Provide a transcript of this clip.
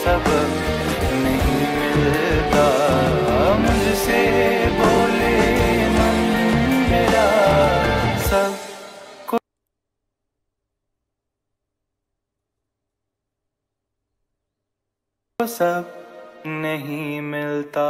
सब नहीं मिलता। मुझसे बोले मन मेरा सबको सब नहीं मिलता।